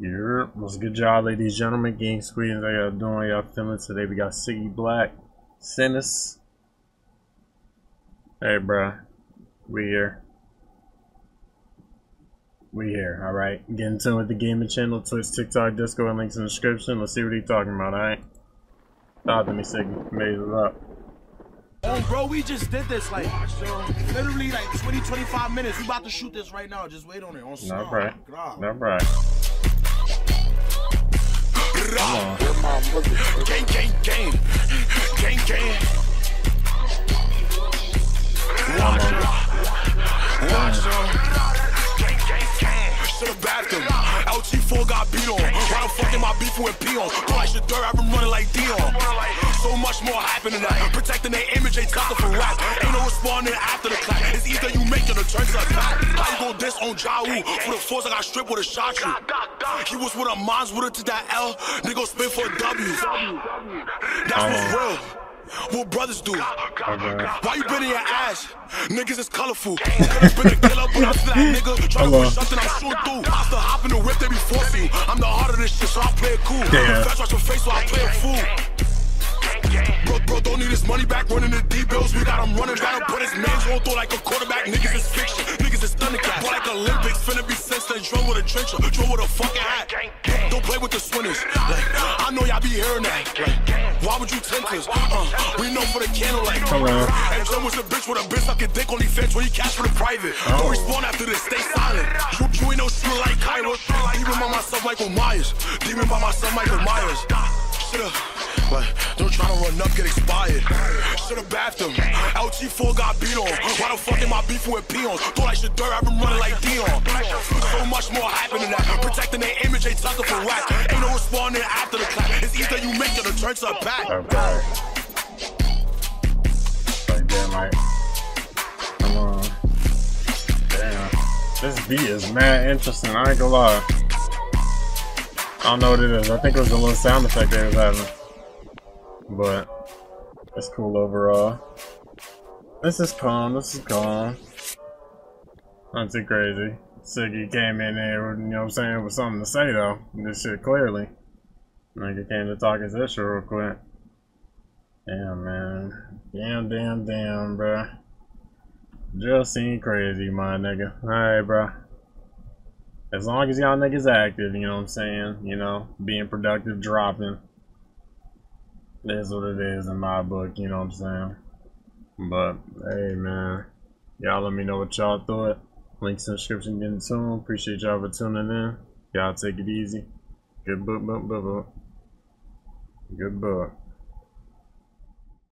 Yeah, was a good job, ladies and gentlemen. Gang Squeeze, how y'all doing? Y'all feeling today? We got Ciggy Blacc, Sinners. Hey, bruh. We here. We here, alright? Get in tune with the gaming channel, Twitch, TikTok, Discord, and links in the description. Let's see what he's talking about, alright? Talk to me, Ciggy. Made it up. Oh, bro, we just did this like literally like 20, 25 minutes. We about to shoot this right now. Just wait on it. On No, right. God. No, right. Come on. Gang, gang, gang. Gang, on. Why the fuck am I beefing with Peon? I should dirt, I've been running like Dion. So much more happening that. Protecting their image, they tougher for rap. Ain't no responding after the clap. It's either you make it or turn to a pack. How you go this on Jawu? For the force, I got stripped with a shot you. He was with a mines with it to that L. Nigga spin for a W. That's what's real. What brothers do? Why you bending your ass? Niggas is colorful. Could've been a killer, but I'm still that nigga. Tryna Hello. push something I'm shooting through. I still hop in the whip, they be forcing so I play it cool. Damn. Fast watch your face, so I play it fool. Bro, bro, don't need his money back, running the D-bills. We got him running down, put his names on throw like a quarterback. Niggas is fiction, niggas is thundercat. Boy, like Olympics, finna be since they drove with a trencher, drove with a fucking hat. Don't play with the swinners. Like, I know y'all be hearing that. Like, why would you tempt us? Uh, we know for the candlelight. Hello. And John was a bitch with a bitch sucking dick on the fence when he cash for the private. Don't respond after this, stay silent. You, you ain't no shooter like Kyra. By myself, Michael Myers. Demon by myself, Michael Myers. Should've, like, don't try to run up, get expired. Should've bathed him. LT4 got beat on. Why the fuck am I beefing with peons? Thought I should dirt, I've been running like Dion. So much more happening that. Protecting their image, they tougher for rap. Ain't no responding after the clap. It's either you make it or turn to a. Okay. Like, damn, like. Come on. Damn. This beat is mad interesting, I ain't gonna lie. I don't know what it is. I think it was a little sound effect they was having. But it's cool overall. This is calm, this is calm. Not too crazy. Ciggy came in there, you know what I'm saying, with something to say though. This shit clearly. Nigga came to talk his issue real quick. Damn, man. Damn, damn, damn, bruh. Just seem crazy, my nigga. Alright, bruh. As long as y'all niggas active, you know what I'm saying? You know, being productive, dropping. It is what it is in my book, you know what I'm saying? But, hey, man. Y'all let me know what y'all thought. Links in the description, getting soon. Appreciate y'all for tuning in. Y'all take it easy. Good book, book, book, book. Good book.